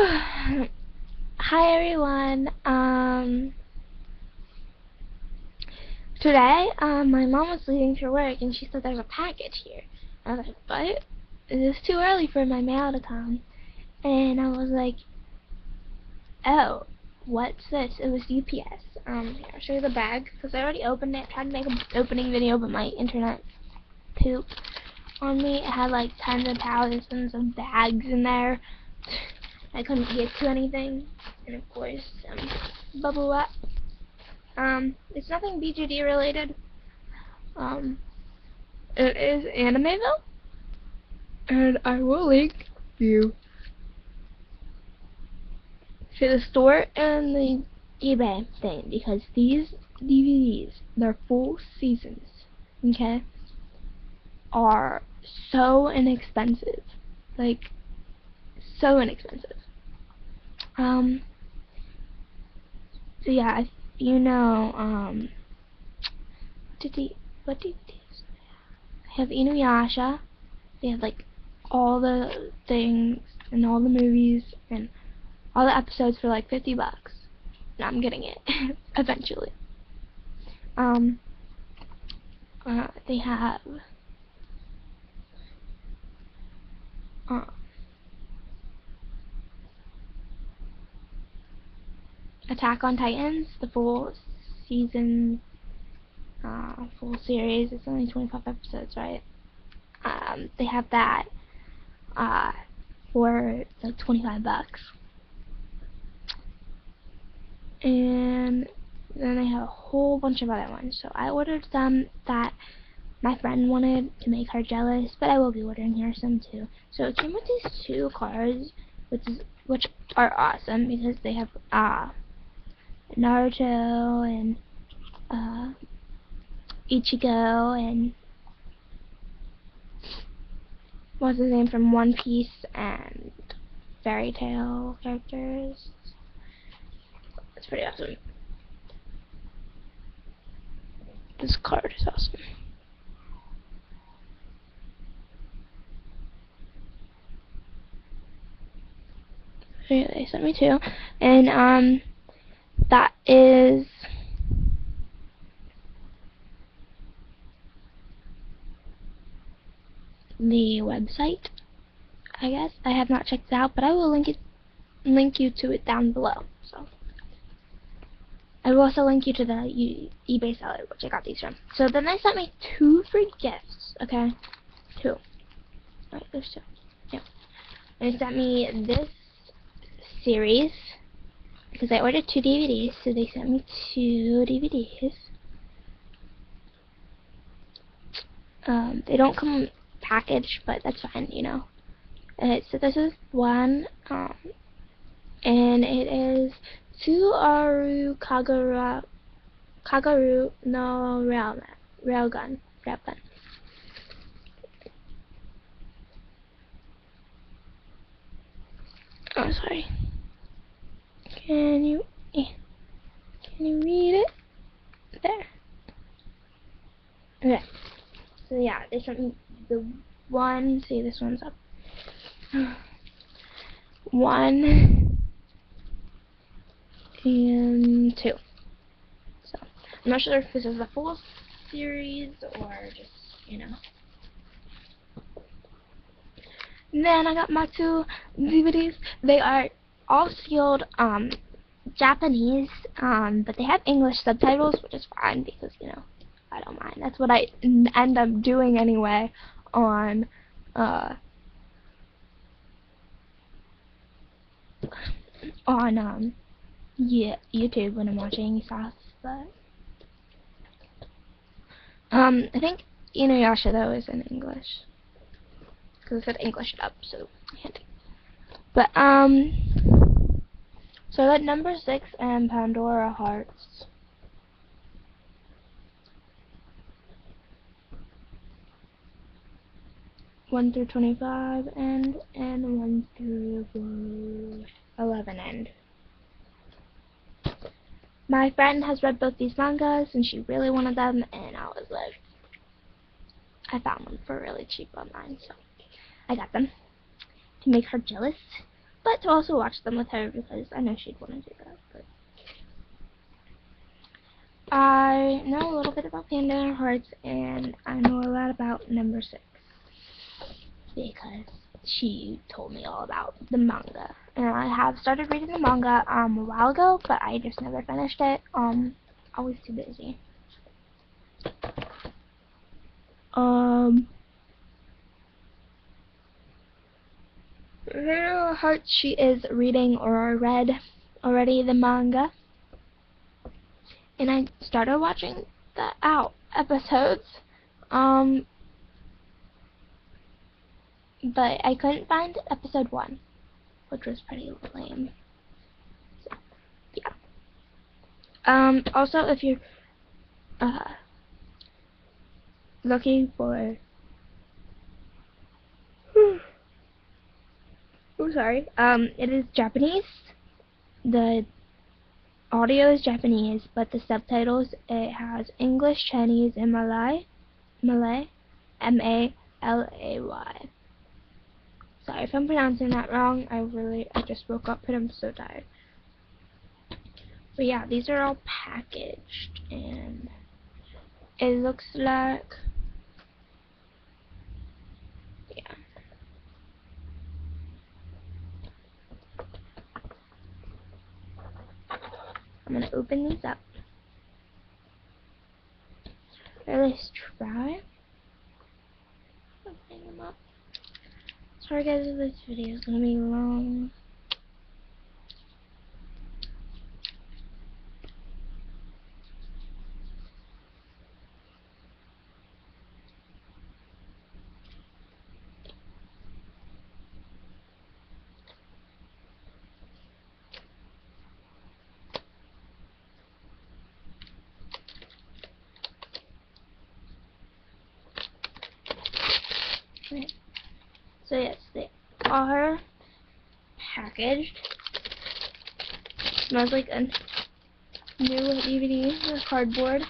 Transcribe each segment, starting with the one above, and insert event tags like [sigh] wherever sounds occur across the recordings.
[sighs] Hi everyone. Um today um my mom was leaving for work and she said there's a package here. I was like, What? It is too early for my mail to come and I was like Oh, what's this? It was UPS. Um here, I'll show you the bag because I already opened it. Tried to make an opening video but my internet pooped on me. It had like tons of thousands of bags in there. [laughs] I couldn't get to anything. And of course, um, bubble wrap. Um, it's nothing BGD related. Um, it is Animeville. And I will link you to the store and the eBay thing because these DVDs, they're full seasons, okay, are so inexpensive. Like, so inexpensive. Um, so yeah, if you know, um, did they, what did they have Inuyasha, they have like all the things and all the movies and all the episodes for like 50 bucks. And I'm getting it [laughs] eventually. Um, uh, they have uh, Attack on Titans, the full season, uh, full series. It's only 25 episodes, right? Um, they have that uh, for like 25 bucks. And then they have a whole bunch of other ones. So I ordered some that my friend wanted to make her jealous, but I will be ordering her some too. So it came with these two cards, which is which are awesome because they have uh Naruto and uh, Ichigo and what's his name from One Piece and Fairy Tail characters. It's pretty awesome. This card is awesome. they sent me two. And um that is the website I guess. I have not checked it out but I will link it link you to it down below so. I will also link you to the e eBay seller which I got these from. So then they sent me two free gifts okay? Two. Right, there's two. Yeah and they sent me this series because I ordered two DVDs, so they sent me two DVDs. Um, they don't come packaged, but that's fine, you know. Uh, so this is one, um, and it is Tsuaru Kagura, Kagaru no Railgun, Railgun, Railgun. Oh, sorry. Can you eh, can you read it? There. Okay. So yeah, there's something the one see this one's up. [sighs] One and two. So I'm not sure if this is the full series or just, you know. And then I got my two DVDs. They are all sealed um, Japanese, um, but they have English subtitles, which is fine because, you know, I don't mind. That's what I end up doing anyway on, uh, on, um, yeah, YouTube when I'm watching stuff, but, um, I think Inuyasha, though, is in English, because it said English up, so I but, um, so at number six and Pandora Hearts. One through twenty-five end and one through eleven end. My friend has read both these mangas and she really wanted them and I was like I found them for really cheap online so I got them to make her jealous but to also watch them with her because I know she'd want to do that. But I know a little bit about Panda Hearts, and I know a lot about number six because she told me all about the manga. And I have started reading the manga um a while ago, but I just never finished it. Um, I was too busy. Um. Her heart she is reading or read already the manga. And I started watching the out episodes. Um but I couldn't find episode one, which was pretty lame. So, yeah. Um also if you're uh looking for Oh, sorry. Um, it is Japanese. The audio is Japanese, but the subtitles it has English, Chinese, and Malay. Malay, M A L A Y. Sorry if I'm pronouncing that wrong. I really I just woke up and I'm so tired. But yeah, these are all packaged and it looks like I'm going to open these up. Or at least try. Opening them up. Sorry guys if this video is going to be long. So yes, they are packaged. Smells like a new DVD cardboard.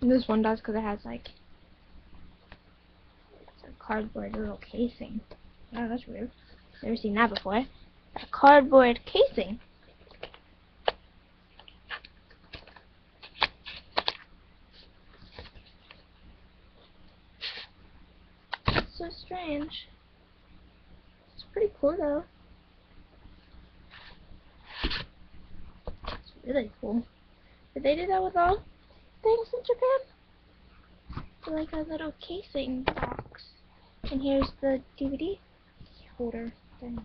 And this one does because it has like a cardboard little casing. Oh, that's weird. Never seen that before. A cardboard casing. So strange. It's pretty cool though. It's really cool. Did they do that with all things in Japan? They're like a little casing box. And here's the DVD holder thing.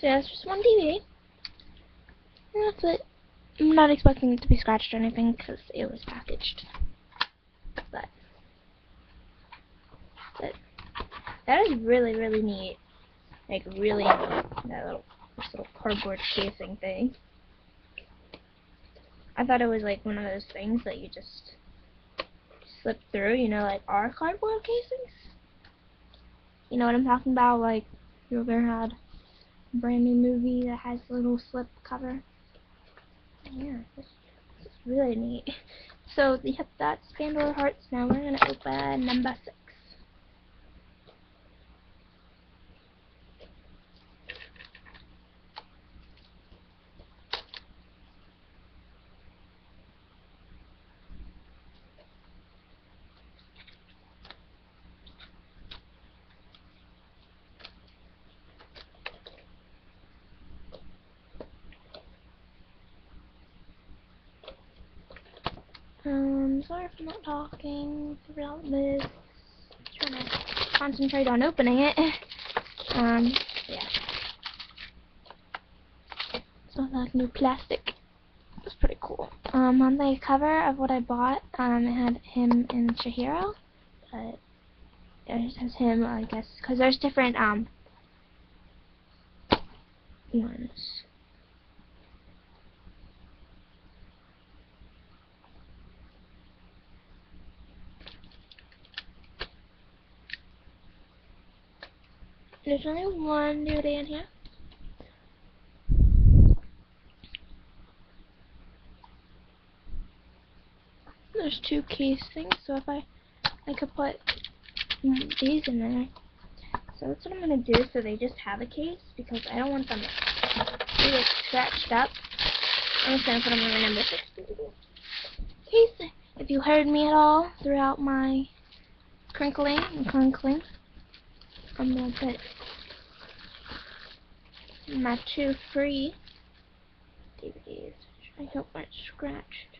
So yeah, it's just one DVD. And that's it. I'm not expecting it to be scratched or anything because it was packaged. But, that is really, really neat. Like really neat. That little, this little cardboard casing thing. I thought it was like one of those things that you just slip through, you know, like our cardboard casings. You know what I'm talking about? Like, you ever had brand new movie that has a little slip cover. Yeah, it's, it's really neat. [laughs] So, yep, that's Pandora Hearts. Now we're going to open number 6. Um, sorry if I'm not talking throughout this. trying to concentrate on opening it. Um, yeah. Smells like new plastic. It's pretty cool. Um, on the cover of what I bought, um, it had him and Chihiro, but it has him, I guess, because there's different, um, ones. There's only one new day in here. There's two case things, so if I, I could put these in there. So that's what I'm going to do, so they just have a case, because I don't want them to get scratched up. I'm just going to put them in my number 6 case. If you heard me at all throughout my crinkling and crinkling, I'm going to put my two free DVDs. I hope aren't scratched.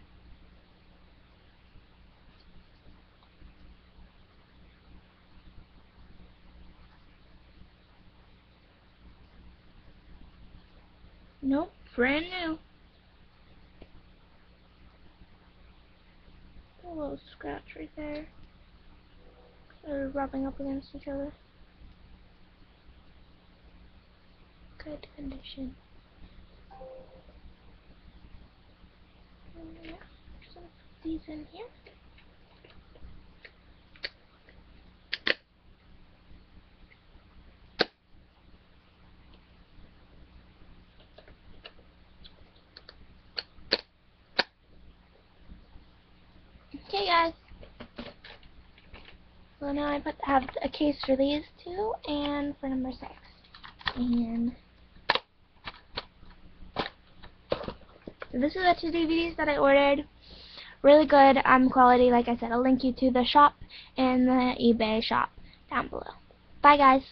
Nope, brand new. A little scratch right there. They're rubbing up against each other. Good condition. Yeah, just gonna put these in here. Okay, guys. So now I put have a case for these two and for number six. And so this is the two DVDs that I ordered. Really good um quality. Like I said, I'll link you to the shop and the eBay shop down below. Bye, guys.